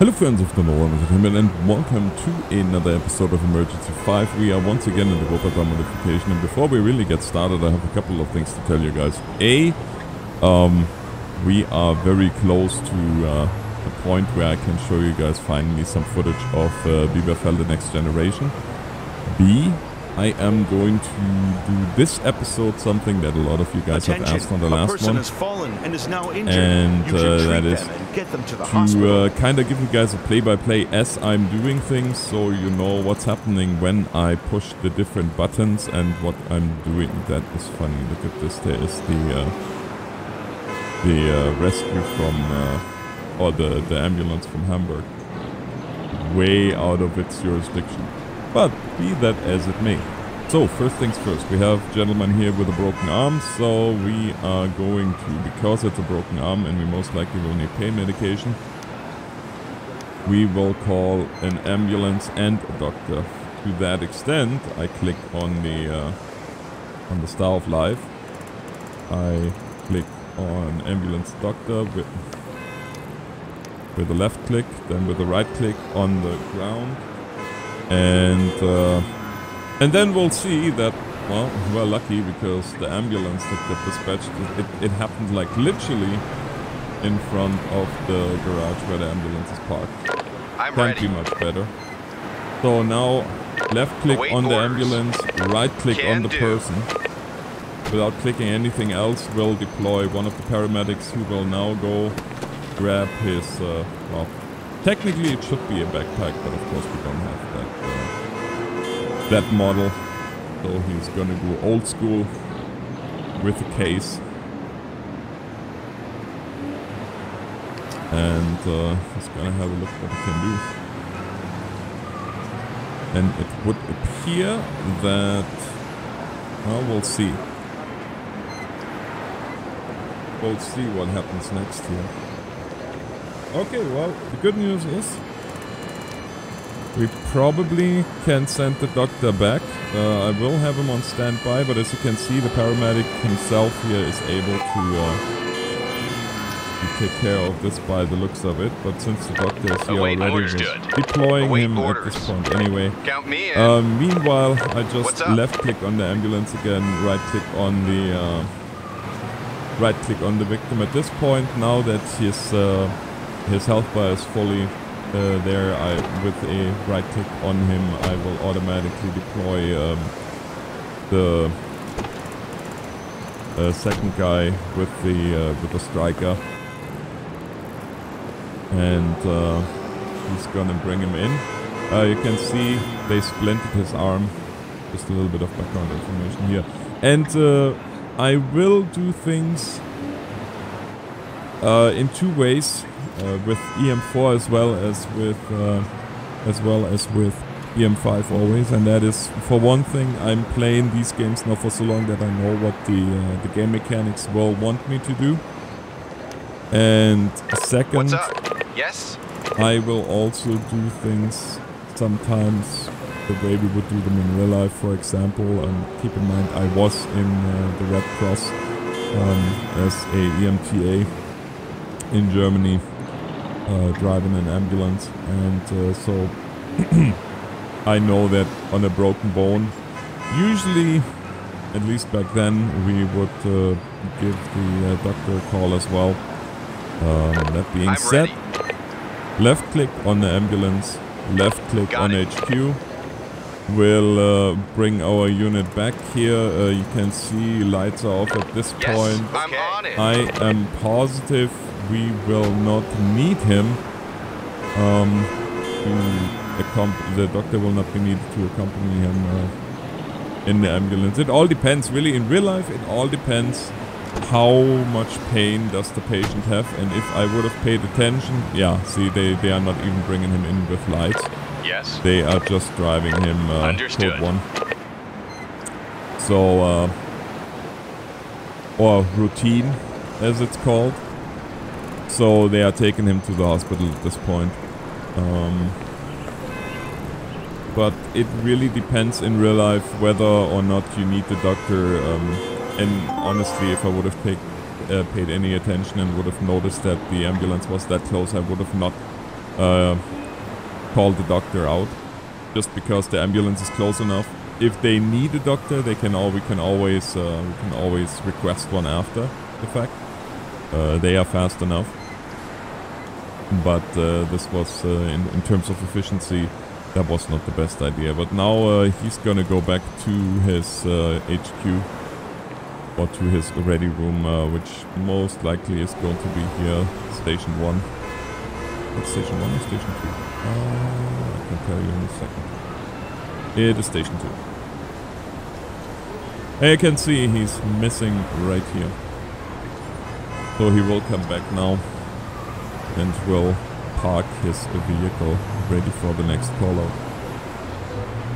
Hello friends of the Northern Entertainment and welcome to another episode of Emergency 5. We are once again in the Wuppertal modification and before we really get started I have a couple of things to tell you guys. A, um, we are very close to uh, the point where I can show you guys finally some footage of uh, Bieberfelde The Next Generation. B, I am going to do this episode something that a lot of you guys Attention. have asked on the last person one. has fallen and is now injured. And, uh, that is them and get them to to uh, kind of give you guys a play-by-play as I'm doing things so you know what's happening when I push the different buttons and what I'm doing. That is funny. Look at this. There is the uh, the uh, rescue from uh, or the, the ambulance from Hamburg way out of its jurisdiction. But be that as it may. So, first things first, we have gentleman here with a broken arm, so we are going to, because it's a broken arm and we most likely will need pain medication, we will call an ambulance and a doctor. To that extent, I click on the uh, on the Star of Life. I click on ambulance doctor with with a left click, then with a right click on the ground, and uh, and then we'll see that well we're lucky because the ambulance that got dispatched it, it, happened like literally in front of the garage where the ambulance is parked. I'm Can't ready. be much better. So now left click Await on the ambulance, right click on the do. person. Without clicking anything else, we'll deploy one of the paramedics who will now go grab his, uh, well, technically it should be a backpack, but of course we don't have that, uh, that model. So he's gonna go old school with a case. And uh, he's gonna have a look what he can do. And it would appear that, well, we'll see. We'll see what happens next here. Okay, well, the good news is we probably can send the doctor back. Uh, I will have him on standby, but as you can see, the paramedic himself here is able to, uh, to take care of this by the looks of it. But since the doctor is here Await already, orders, deploying Await him at this point anyway. Count me in. Um, meanwhile, I just left click on the ambulance again, right click on the uh, right click on the victim. At this point, now that his uh, his health bar is fully uh, there, I with a right click on him, I will automatically deploy um, the uh, second guy with the uh, with the striker, and uh, he's gonna bring him in. Uh, you can see they splintered his arm. Just a little bit of background information here. And I will do things uh, in two ways, with EM4 as well as with uh, as well as with EM5 always. And that is, for one thing, I'm playing these games now for so long that I know what the uh, the game mechanics will want me to do. And second? Yes? I will also do things sometimes the way we would do them in real life, for example. And keep in mind, I was in uh, the Red Cross um, as a EMTA in Germany, uh, driving an ambulance, and uh, so I know that on a broken bone, usually, at least back then, we would uh, give the uh, doctor a call as well. Um, that being I'm said, ready. left click on the ambulance, left click Got on it. HQ. Will uh, bring our unit back here. Uh, you can see lights are off at this Yes, point. I'm on it. I am positive we will not need him. Um, the doctor will not be needed to accompany him uh, in the ambulance. It all depends, really. In real life, it all depends how much pain does the patient have, and if I would have paid attention, yeah. See, they they are not even bringing him in with lights. yes. They are just driving him uh, Understood. one. So, uh, or routine, as it's called. So they are taking him to the hospital at this point. Um, but it really depends in real life whether or not you need the doctor. Um, and honestly, if I would have paid, uh, paid any attention and would have noticed that the ambulance was that close, I would have not uh, call the doctor out, just because the ambulance is close enough. If they need a doctor, they can all we can always uh, we can always request one after the fact. Uh, they are fast enough. But uh, this was uh, in, in terms of efficiency, that was not the best idea. But now uh, he's gonna go back to his HQ or to his ready room, which most likely is going to be here, station one. What's station one or station two? I can tell you in a second. It is station two. You can see he's missing right here. So he will come back now and will park his vehicle ready for the next call out.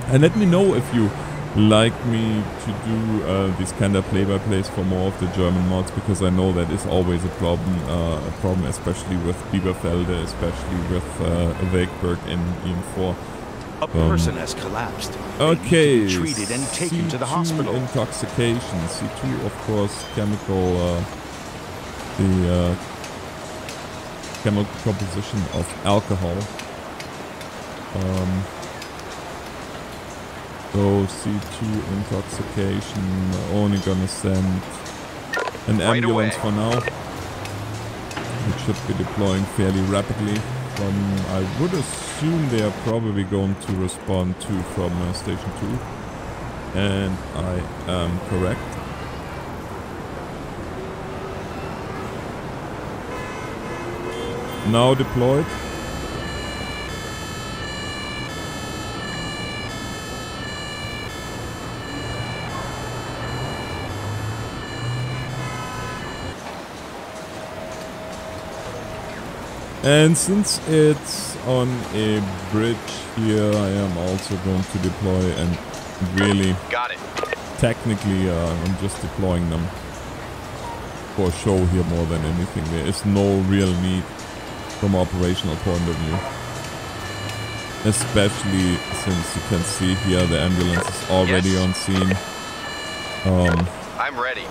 And let me know if you like me to do uh, these kind of play-by-plays for more of the German mods because I know that is always a problem, uh, a problem especially with Bieberfelde, especially with uh, Wegberg in EM4. A person um, has collapsed. okay, treated and taken C2 to the hospital. Intoxication. C2, of course, chemical. Uh, the uh, chemical composition of alcohol. Um, so C2 intoxication, only gonna send an right ambulance away. for now. It should be deploying fairly rapidly. From I would assume they are probably going to respond to from uh, station 2. And I am correct. Now deployed. And since it's on a bridge here, I am also going to deploy and really... Got it. Technically, uh, I'm just deploying them for show here more than anything. There is no real need from operational point of view. Especially since you can see here the ambulance is already yes. on scene. Um, I'm ready.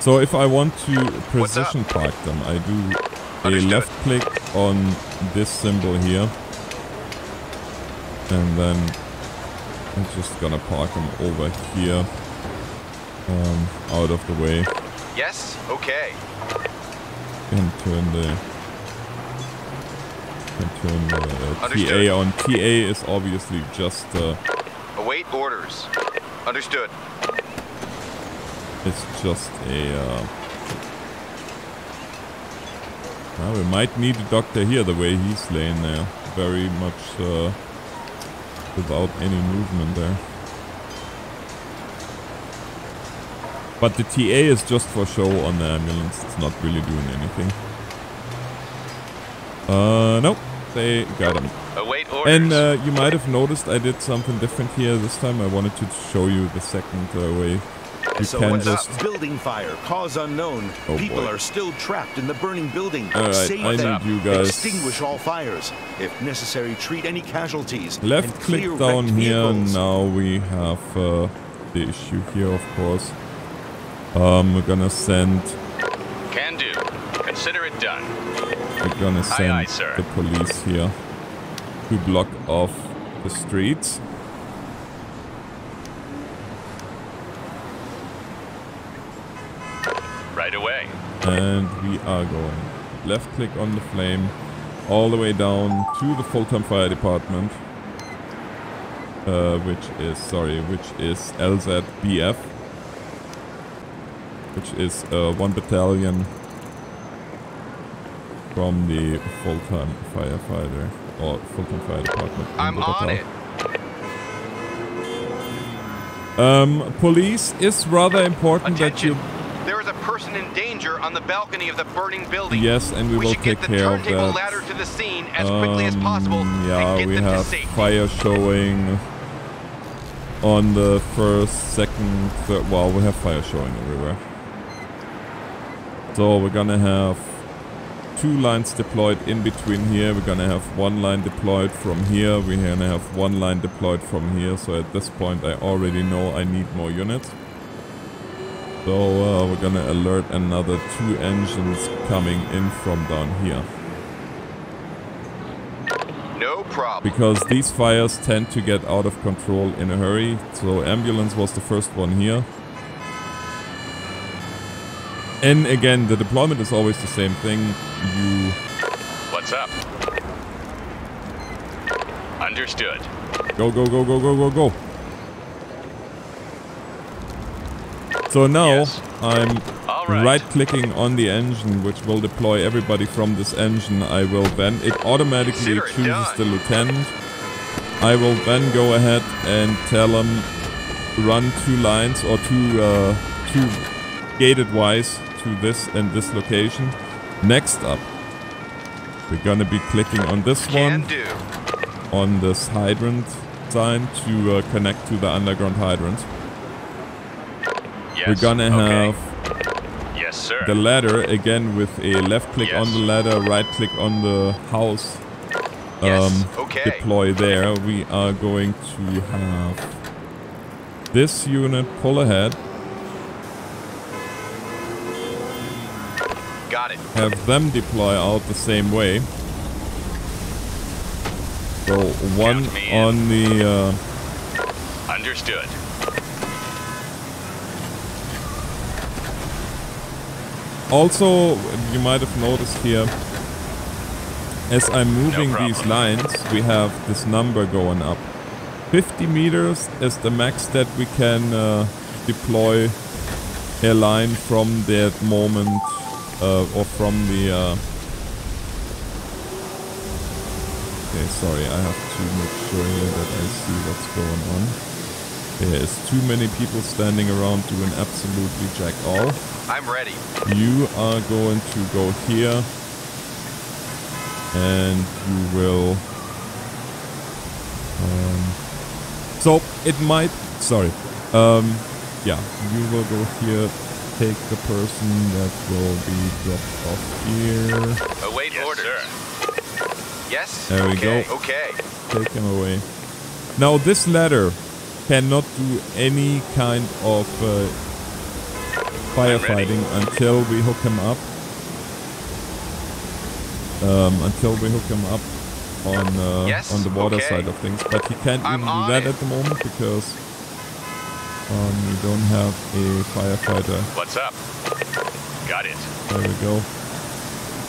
So if I want to precision park them, I do Understood. a left click on this symbol here. And then I'm just gonna park them over here. Um, out of the way. Yes, okay. And turn the and turn the uh, TA on. TA is obviously just uh, await orders. Understood. It's just a uh, well, we might need a doctor here the way he's laying there. Very much uh, without any movement there. But the TA is just for show on the ambulance. It's not really doing anything. Uh, nope. They got him. Await orders. And uh, you might have noticed I did something different here this time. I wanted to show you the second uh, way you so can just building fire, cause unknown. Oh People boy. are still trapped in the burning building. All right, Save I them. need you guys. Extinguish all fires. If necessary, treat any casualties. Left click down here. Vehicles. Now we have uh, the issue here, of course. Um, we're gonna send. Can do. Consider it done. We're gonna send aye, aye, the police here to block off the streets. Right away. And we are going. Left click on the flame all the way down to the full-time fire department. Uh, which is, sorry, which is LZBF. Which is uh, one battalion from the full-time firefighter or full-time fire department. I'm on it. Um, police is rather important Attention. that you there is a person in danger on the balcony of the burning building. Yes, and we, we will should take get the care of turntable that. ladder to the scene as quickly as Um, possible Yeah, and get we them have fire showing on the first, second, third. Well, we have fire showing everywhere. So we're gonna have two lines deployed in between here. We're gonna have one line deployed from here. We're gonna have one line deployed from here. So at this point, I already know I need more units. So uh, we're gonna alert another two engines coming in from down here. No problem. because these fires tend to get out of control in a hurry. So ambulance was the first one here. And again, the deployment is always the same thing. You What's up? Understood. go, go, go, go, go, go, go. So now Yes. I'm All right. right-clicking on the engine, which will deploy everybody from this engine. I will then, it automatically it chooses done. the lieutenant. I will then go ahead and tell him run two lines or two, uh, two gated wyes to this and this location. Next up, we're gonna be clicking on this Can one, do. on this hydrant sign to uh, connect to the underground hydrant. Yes. We're gonna okay. have Yes, sir. the ladder again with a left click on the ladder, right click on the house. Yes, Um, okay. Deploy there. We are going to have this unit pull ahead, have them deploy out the same way. So one Count me in. on the uh, Understood. Also, you might have noticed here, as I'm moving these lines, we have this number going up. 50 meters is the max that we can uh, deploy a line from that moment uh, or from the... Uh... Okay, sorry, I have to make sure here that I see what's going on. There is too many people standing around doing absolutely jack all. I'm ready. You are going to go here and you will um, so it might sorry um, yeah you will go here take the person that will be dropped off here Await Yes, orders. sir. Yes. There we go. Okay. take him away now this ladder cannot do any kind of uh, firefighting until we hook him up um, until we hook him up on uh, Yes, on the water okay. side of things but he can't I'm even do that it. at the moment because um, we don't have a firefighter What's up? Got it. there we go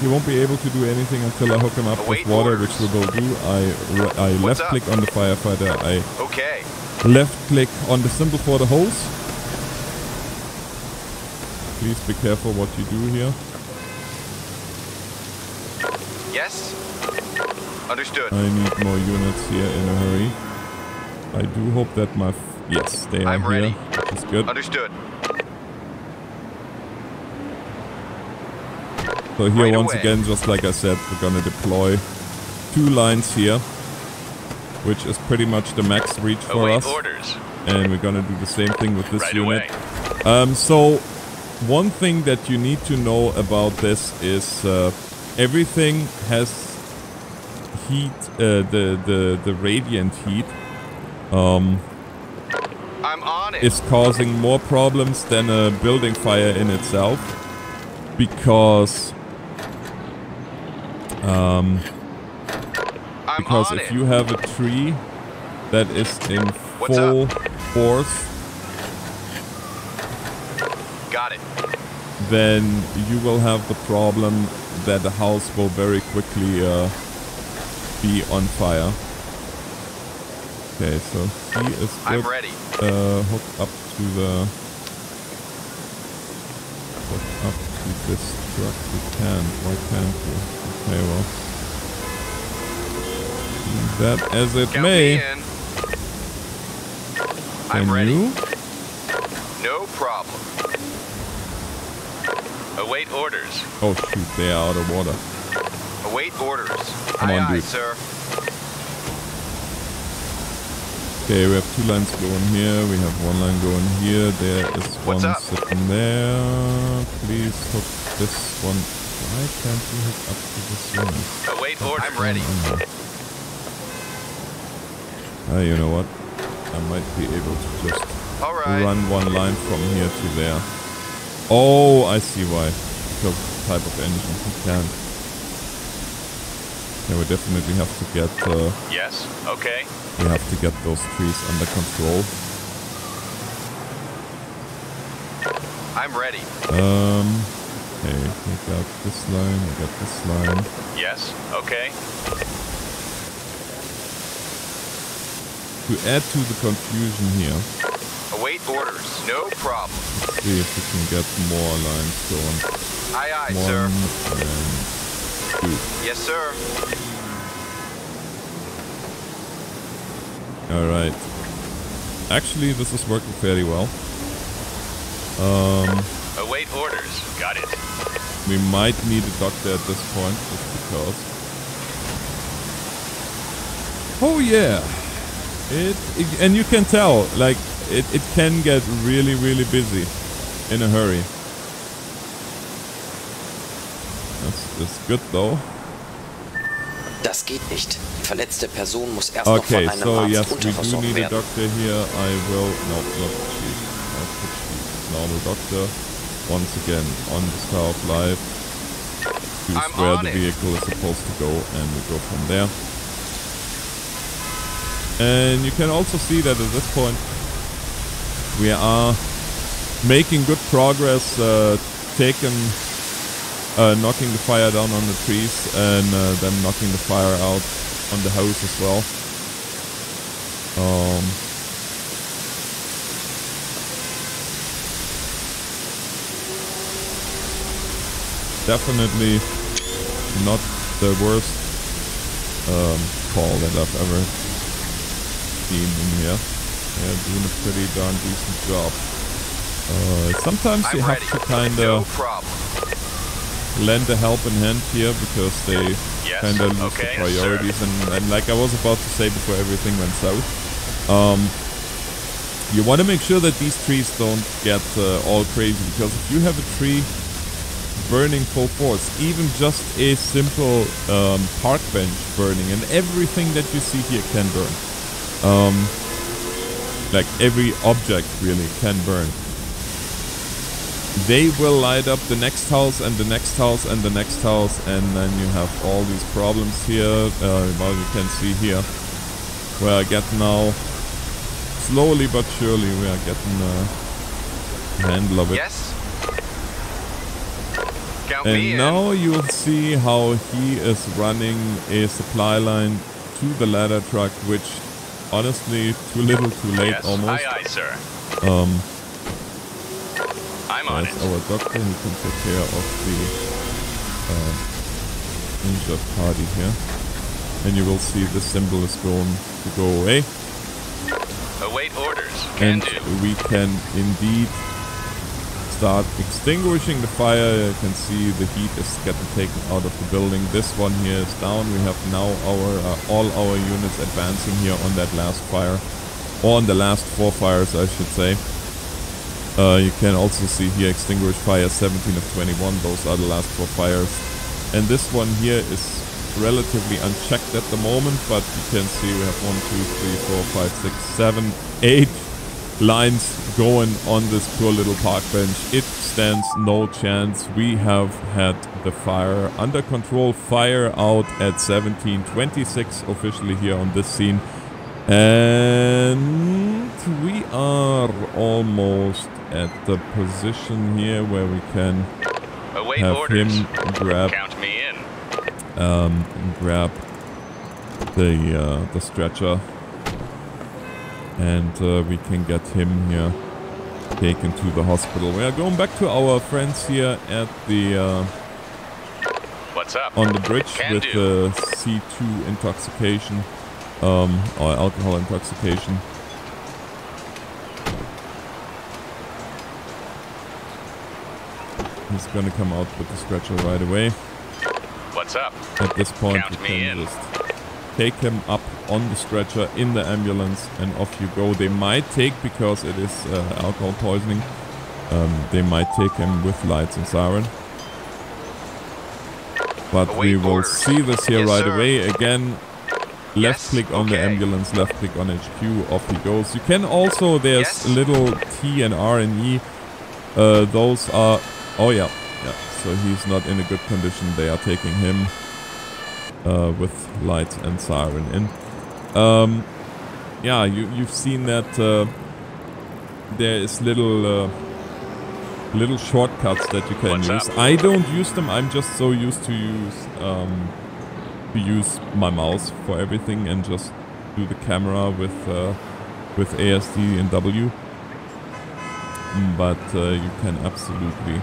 he won't be able to do anything until I hook him up Await with water orders. which we will do I, I What's left up? click on the firefighter I Okay. left click on the symbol for the hose. Please be careful what you do here. Yes. Understood. I need more units here in a hurry. I do hope that my... Yes, they are I'm here, ready. which is good. Understood. So here Right once away. again, just like I said, we're gonna deploy two lines here, which is pretty much the max reach for Await us. orders. And we're gonna do the same thing with this Right unit. Um, so, one thing that you need to know about this is uh, everything has heat, uh, the, the, the radiant heat um, it. is causing more problems than a building fire in itself. Because, um, I'm because if it. you have a tree that is in What's full force, Got it. then you will have the problem that the house will very quickly uh, be on fire. Okay, so he is I'm good. ready. Uh, hook up to the hook up to this truck. We can. Why can't we? Okay, well. That as it Count may. I'm ready. you? No problem. Await orders. Oh shoot, they are out of water. Await orders. Come aye, on, aye, dude. sir. Okay, we have two lines going here. We have one line going here. There is What's one up? sitting there. Please hook this one. Why can't you hook up to this one? Await orders. I'm ready. Ah, you know what? I might be able to just All right. run one line from here to there. Oh, I see why. Because type of engine. You can't. Yeah, we definitely have to get uh, Yes. Okay. we have to get those trees under control. I'm ready. Um, okay, we got this line, we got this line. Yes. Okay. To add to the confusion here, Await orders. No problem. let's see if we can get more lines going. Aye, aye, One sir. Yes, sir. Alright. Actually, this is working fairly well. Um, Await orders. Got it. we might need a doctor at this point, just because. Oh yeah! It, it and you can tell, like, it, it can get really, really busy in a hurry. That's, that's good though. Das geht nicht. Die verletzte Person muss erst noch Okay, von einem so Arzt yes, we do unterversorgt need a werden. doctor here. I will no, not chief. Not the chief. Normal doctor. Once again, on the Star of Life. Choose I'm where the vehicle is supposed to go, and we go from there. And you can also see that at this point, we are making good progress, uh, taking, uh, knocking the fire down on the trees, and uh, then knocking the fire out on the house as well. Um, definitely not the worst um, call that I've ever seen in here. They're doing a pretty darn decent job. Uh, sometimes I'm you have to kind of. Lend a helping hand here because they Yes, kind of lose okay, the priorities. And, and like I was about to say before everything went south, um, you want to make sure that these trees don't get uh, all crazy because if you have a tree burning full force, even just a simple um, park bench burning, and everything that you see here can burn. Um, like every object really can burn they will light up the next house and the next house and the next house and then you have all these problems here uh, well you can see here where I get now slowly but surely we are getting uh, a handle of it Yes. Count and in. now you'll see how he is running a supply line to the ladder truck which honestly too little too late yes. almost Aye, aye, sir. um I'm on it. our doctor who can take care of the uh, injured party here. And you will see the symbol is going to go away. Await orders. Can and do. we can indeed start extinguishing the fire. You can see the heat is getting taken out of the building. This one here is down. We have now our uh, all our units advancing here on that last fire. Or on the last four fires, I should say. Uh, you can also see here extinguish fire 17 of 21. Those are the last four fires. And this one here is relatively unchecked at the moment, but you can see we have one, two, three, four, five, six, seven, eight lines going on this poor little park bench. It stands no chance. We have had the fire under control. Fire out at 1726 officially here on this scene. And we are almost at the position here where we can Await have orders. him grab Count me in. um, grab the uh, the stretcher, and uh, we can get him here taken to the hospital. We are going back to our friends here at the uh, What's up? on the bridge with do. the C2 intoxication um, or alcohol intoxication. He's gonna come out with the stretcher right away. What's up? At this point, Count you can in. just take him up on the stretcher in the ambulance, and off you go. They might take because it is uh, alcohol poisoning. Um, they might take him with lights and siren. But we will orders. see this here Yes, right sir. away. Again, left Yes, click on the ambulance, left click on HQ, off he goes. You can also, there's Yes. little T and R and E. Uh, those are, oh yeah, yeah. So he's not in a good condition. They are taking him uh, with lights and siren in. Um, yeah, you, you've seen that uh, there is little uh, little shortcuts that you can What's use. up? I don't use them. I'm just so used to use um, to use my mouse for everything and just do the camera with uh, with ASD and W. Mm, But uh, you can absolutely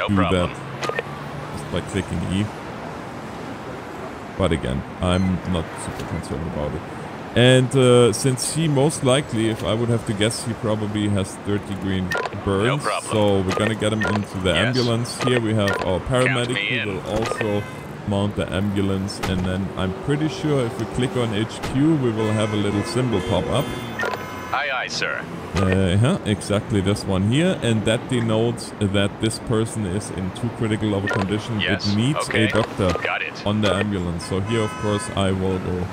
No do problem. that just by clicking E. But again, I'm not super concerned about it. And uh, since he most likely, if I would have to guess, he probably has 30 green burns. problem. So we're gonna get him into the Yes. ambulance. Here we have our paramedic who will also mount the ambulance. And then I'm pretty sure if we click on HQ, we will have a little symbol pop up. Aye, aye, sir. Uh, huh, exactly this one here, and that denotes that this person is in too critical of a condition. Yes, It needs okay. a doctor on the ambulance. So here, of course, I will go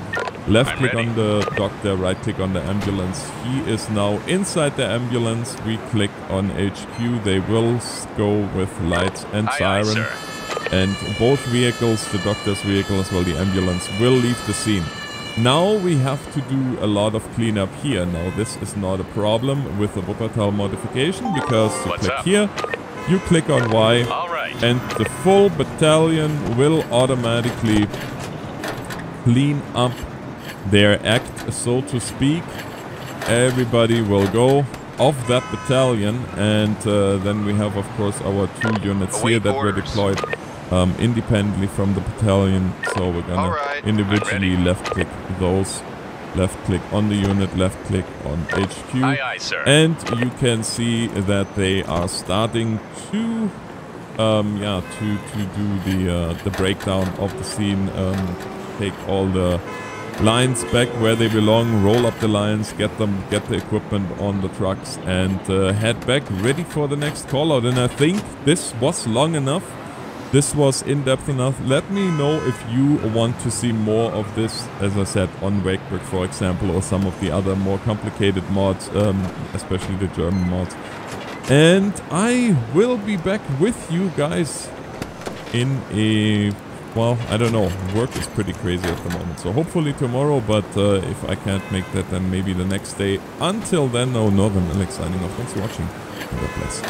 left I'm click ready. on the doctor, right click on the ambulance. He is now inside the ambulance. We click on HQ. They will go with lights and Aye, aye, siren. sir. And both vehicles, the doctor's vehicle as well, the ambulance, will leave the scene. Now we have to do a lot of cleanup here. Now this is not a problem with the Wuppertal modification because you What's click up? here, you click on Y, right. and the full battalion will automatically clean up their act, so to speak. Everybody will go of that battalion, and uh, then we have, of course, our two units here that were deployed um, independently from the battalion. So we're gonna right, individually left click those, left click on the unit, left click on HQ. Aye, aye, sir. And you can see that they are starting to, um, yeah, to to do the uh, the breakdown of the scene. Um, take all the lines back where they belong, roll up the lines, get them, get the equipment on the trucks, and uh, head back, ready for the next call out. And I think this was long enough. This was in depth enough. Let me know if you want to see more of this, as I said, on Wegberg, for example, or some of the other more complicated mods, um, especially the German mods. And I will be back with you guys in a well, I don't know. Work is pretty crazy at the moment. So hopefully tomorrow, but uh, if I can't make that, then maybe the next day. Until then, no, Northern Alex signing off. Thanks for watching. God bless.